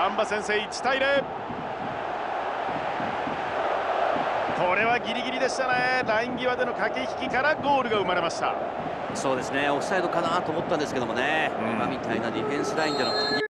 ガンバ先生1対0これはギリギリでしたね。ライン際での駆け引きからゴールが生まれました。そうですね。オフサイドかなと思ったんですけどもね、うん、今みたいなディフェンスラインでの。